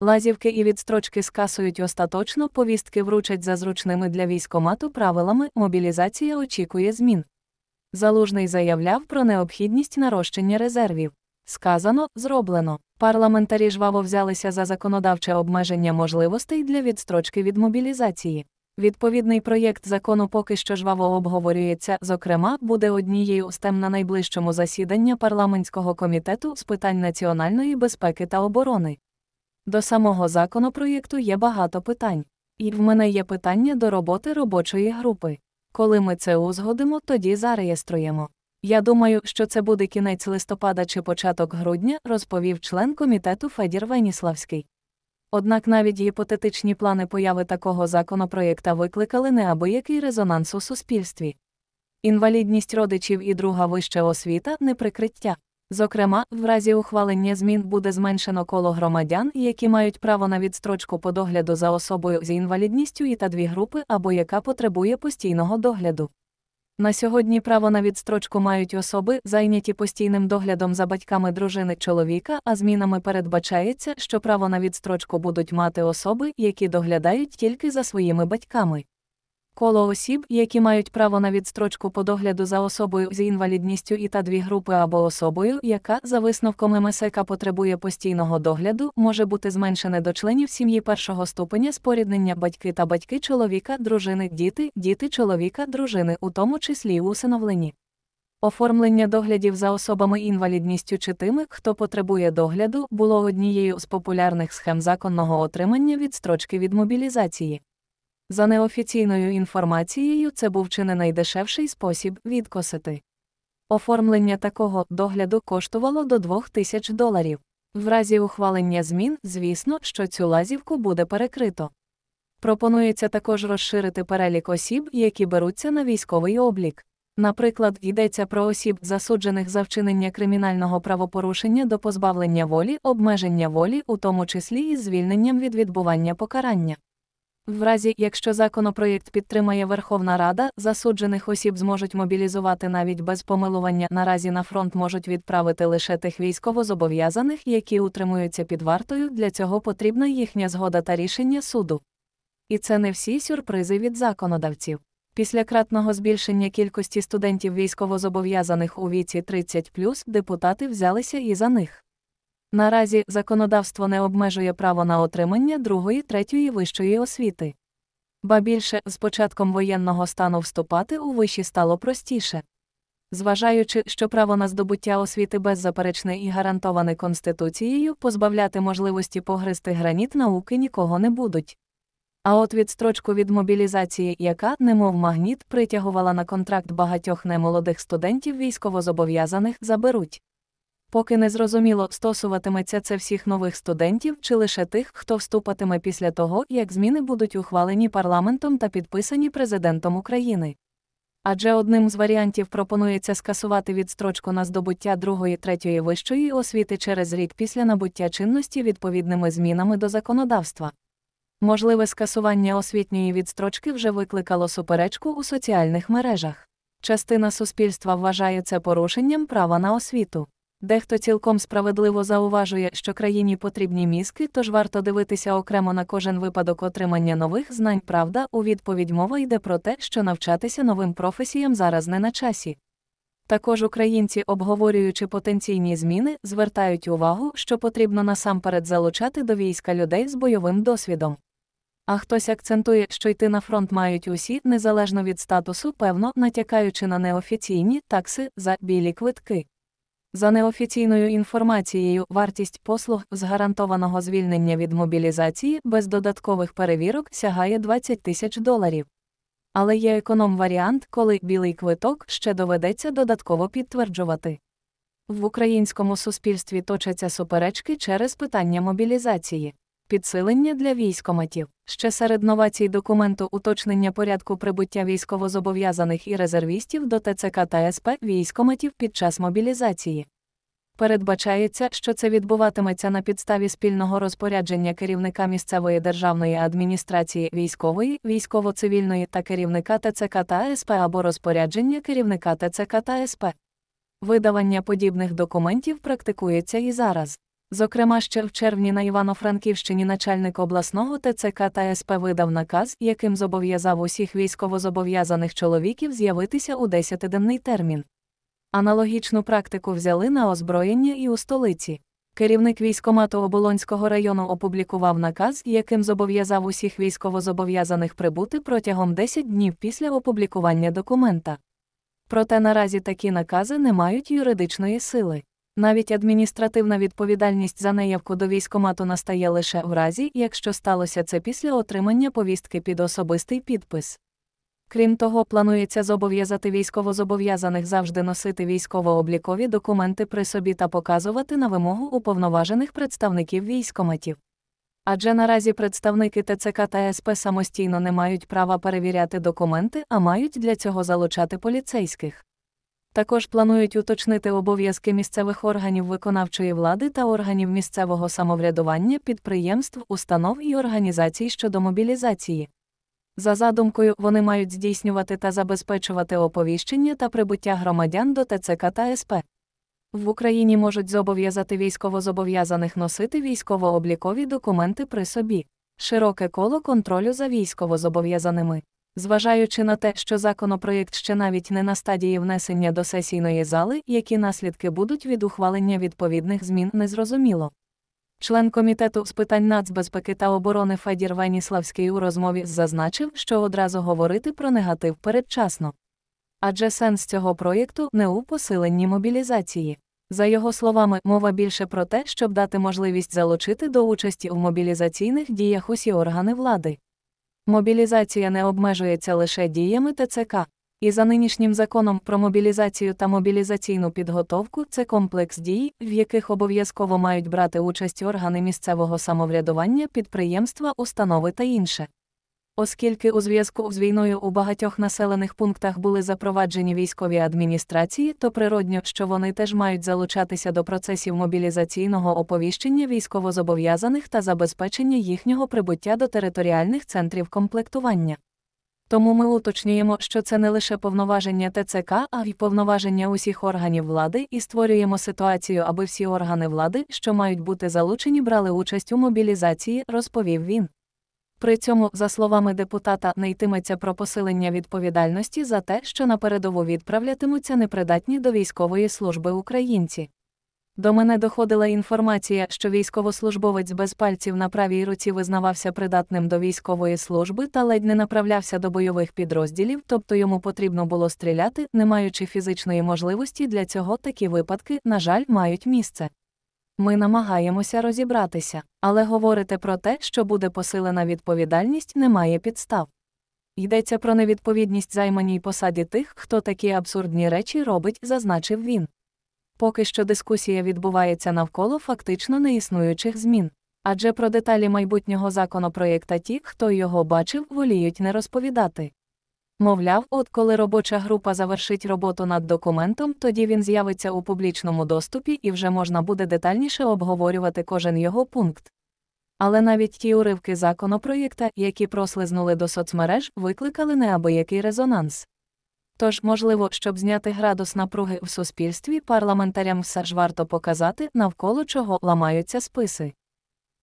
Лазівки і відстрочки скасують остаточно, повістки вручать за зручними для військомату правилами, мобілізація очікує змін. Залужний заявляв про необхідність нарощення резервів. Сказано, зроблено. Парламентарі жваво взялися за законодавче обмеження можливостей для відстрочки від мобілізації. Відповідний проєкт закону поки що жваво обговорюється, зокрема, буде однією з тем на найближчому засіданні парламентського комітету з питань національної безпеки та оборони. До самого законопроєкту є багато питань. І в мене є питання до роботи робочої групи. Коли ми це узгодимо, тоді зареєструємо. Я думаю, що це буде кінець листопада чи початок грудня, розповів член комітету Федір Веніславський. Однак навіть гіпотетичні плани появи такого законопроєкта викликали неабиякий резонанс у суспільстві. Інвалідність родичів і друга вища освіта не прикриття. Зокрема, в разі ухвалення змін буде зменшено коло громадян, які мають право на відстрочку по догляду за особою з інвалідністю і та дві групи або яка потребує постійного догляду. На сьогодні право на відстрочку мають особи, зайняті постійним доглядом за батьками дружини чоловіка, а змінами передбачається, що право на відстрочку будуть мати особи, які доглядають тільки за своїми батьками. Коло осіб, які мають право на відстрочку по догляду за особою з інвалідністю і та дві групи або особою, яка, за висновком МСК потребує постійного догляду, може бути зменшене до членів сім'ї першого ступеня споріднення батьки та батьки чоловіка, дружини, діти, діти чоловіка, дружини, у тому числі й усиновлені. Оформлення доглядів за особами інвалідністю чи тими, хто потребує догляду, було однією з популярних схем законного отримання відстрочки від мобілізації. За неофіційною інформацією, це був чи не найдешевший спосіб відкосити. Оформлення такого догляду коштувало до 2000 доларів. В разі ухвалення змін, звісно, що цю лазівку буде перекрито. Пропонується також розширити перелік осіб, які беруться на військовий облік. Наприклад, йдеться про осіб, засуджених за вчинення кримінального правопорушення до позбавлення волі, обмеження волі, у тому числі із звільненням від відбування покарання. В разі, якщо законопроєкт підтримає Верховна Рада, засуджених осіб зможуть мобілізувати навіть без помилування. Наразі на фронт можуть відправити лише тих військовозобов'язаних, які утримуються під вартою. Для цього потрібна їхня згода та рішення суду. І це не всі сюрпризи від законодавців. Після кратного збільшення кількості студентів військовозобов'язаних у віці 30 депутати взялися і за них. Наразі законодавство не обмежує право на отримання другої, третьої вищої освіти. Ба більше, з початком воєнного стану вступати у виші стало простіше. Зважаючи, що право на здобуття освіти беззаперечне і гарантоване Конституцією, позбавляти можливості погризти граніт науки нікого не будуть. А от відстрочку від мобілізації, яка, немов магніт, притягувала на контракт багатьох немолодих студентів військовозобов'язаних, заберуть. Поки не зрозуміло, стосуватиметься це всіх нових студентів чи лише тих, хто вступатиме після того, як зміни будуть ухвалені парламентом та підписані президентом України. Адже одним з варіантів пропонується скасувати відстрочку на здобуття другої третьої вищої освіти через рік після набуття чинності відповідними змінами до законодавства. Можливе скасування освітньої відстрочки вже викликало суперечку у соціальних мережах. Частина суспільства вважає це порушенням права на освіту. Дехто цілком справедливо зауважує, що країні потрібні мізки, тож варто дивитися окремо на кожен випадок отримання нових знань. Правда, у відповідь мова йде про те, що навчатися новим професіям зараз не на часі. Також українці, обговорюючи потенційні зміни, звертають увагу, що потрібно насамперед залучати до війська людей з бойовим досвідом. А хтось акцентує, що йти на фронт мають усі, незалежно від статусу, певно, натякаючи на неофіційні такси за білі квитки. За неофіційною інформацією, вартість послуг з гарантованого звільнення від мобілізації без додаткових перевірок сягає 20 тисяч доларів. Але є економ-варіант, коли білий квиток ще доведеться додатково підтверджувати. В українському суспільстві точаться суперечки через питання мобілізації. Підсилення для військоматів. Ще серед новацій документу уточнення порядку прибуття військовозобов'язаних і резервістів до ТЦК та СП військоматів під час мобілізації. Передбачається, що це відбуватиметься на підставі спільного розпорядження керівника місцевої державної адміністрації військової, військово-цивільної та керівника ТЦК та СП або розпорядження керівника ТЦК та СП. Видавання подібних документів практикується і зараз. Зокрема, ще в червні на Івано-Франківщині начальник обласного ТЦК та СП видав наказ, яким зобов'язав усіх військовозобов'язаних чоловіків з'явитися у 10-денний термін. Аналогічну практику взяли на озброєння і у столиці. Керівник військомату Оболонського району опублікував наказ, яким зобов'язав усіх військовозобов'язаних прибути протягом 10 днів після опублікування документа. Проте наразі такі накази не мають юридичної сили. Навіть адміністративна відповідальність за неявку до військомату настає лише в разі, якщо сталося це після отримання повістки під особистий підпис. Крім того, планується зобов'язати військовозобов'язаних завжди носити військово-облікові документи при собі та показувати на вимогу уповноважених представників військоматів. Адже наразі представники ТЦК та СП самостійно не мають права перевіряти документи, а мають для цього залучати поліцейських. Також планують уточнити обов'язки місцевих органів виконавчої влади та органів місцевого самоврядування, підприємств, установ і організацій щодо мобілізації. За задумкою, вони мають здійснювати та забезпечувати оповіщення та прибуття громадян до ТЦК та СП. В Україні можуть зобов'язати військовозобов'язаних носити військово-облікові документи при собі, широке коло контролю за військовозобов'язаними. Зважаючи на те, що законопроєкт ще навіть не на стадії внесення до сесійної зали, які наслідки будуть від ухвалення відповідних змін, незрозуміло. Член комітету з питань нацбезпеки та оборони Федір Веніславський у розмові зазначив, що одразу говорити про негатив передчасно. Адже сенс цього проєкту не у посиленні мобілізації. За його словами, мова більше про те, щоб дати можливість залучити до участі у мобілізаційних діях усі органи влади. Мобілізація не обмежується лише діями ТЦК. І за нинішнім законом про мобілізацію та мобілізаційну підготовку це комплекс дій, в яких обов'язково мають брати участь органи місцевого самоврядування, підприємства, установи та інше. Оскільки у зв'язку з війною у багатьох населених пунктах були запроваджені військові адміністрації, то природньо, що вони теж мають залучатися до процесів мобілізаційного оповіщення військовозобов'язаних та забезпечення їхнього прибуття до територіальних центрів комплектування. Тому ми уточнюємо, що це не лише повноваження ТЦК, а й повноваження усіх органів влади і створюємо ситуацію, аби всі органи влади, що мають бути залучені, брали участь у мобілізації, розповів він. При цьому, за словами депутата, не йтиметься про посилення відповідальності за те, що на передову відправлятимуться непридатні до військової служби українці. До мене доходила інформація, що військовослужбовець без пальців на правій руці визнавався придатним до військової служби та ледь не направлявся до бойових підрозділів, тобто йому потрібно було стріляти, не маючи фізичної можливості для цього такі випадки, на жаль, мають місце. Ми намагаємося розібратися, але говорити про те, що буде посилена відповідальність, немає підстав. Йдеться про невідповідність займаній посаді тих, хто такі абсурдні речі робить, зазначив він. Поки що дискусія відбувається навколо фактично неіснуючих змін. Адже про деталі майбутнього законопроєкта ті, хто його бачив, воліють не розповідати. Мовляв, от коли робоча група завершить роботу над документом, тоді він з'явиться у публічному доступі і вже можна буде детальніше обговорювати кожен його пункт. Але навіть ті уривки законопроєкта, які прослизнули до соцмереж, викликали неабиякий резонанс. Тож, можливо, щоб зняти градус напруги в суспільстві, парламентарям все ж варто показати, навколо чого ламаються списи.